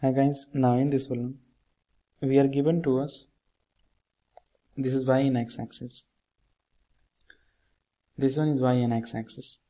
Hi guys, now in this problem, we are given to us this is y in x axis. This one is y in x axis.